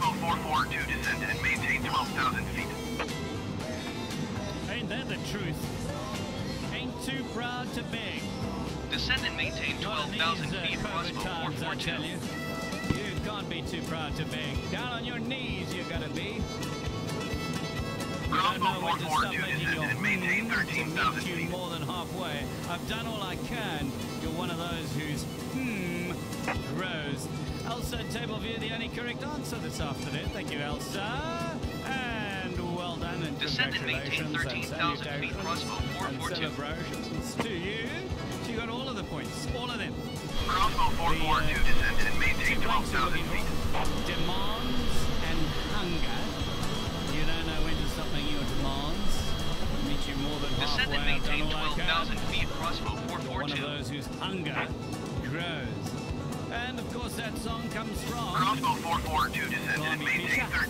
Crossbow 442 descend and maintain 12,000 feet. Ain't that the truth? Ain't too proud to beg. Descend and maintain 12,000 uh, feet. COVID Crossbow I tell 442. you. You can't be too proud to beg. Down on your knees you gotta be. You don't know when to stop Crossbow 442 descend and maintain hmm 13,000 feet. more than halfway. I've done all I can. You're one of those who's, hmm. Elsa Table View, the only correct answer this afternoon. Thank you, Elsa. And well done and Descend and maintain congratulations 13,000 feet, crossbow and 442. celebrations to you. So you got all of the points, all of them. Crossbow 442 descend and maintain Two blanks you're 12,000 feet. Demands and hunger. You don't know when to stop making your demands. Meet you more than Descend halfway. and I've maintain all I can. 12,000 feet. Crossbow You're one of those whose hunger grows. Of course that song comes from Crossbow 442 descend and Army maintain Fisher. 13,000 feet.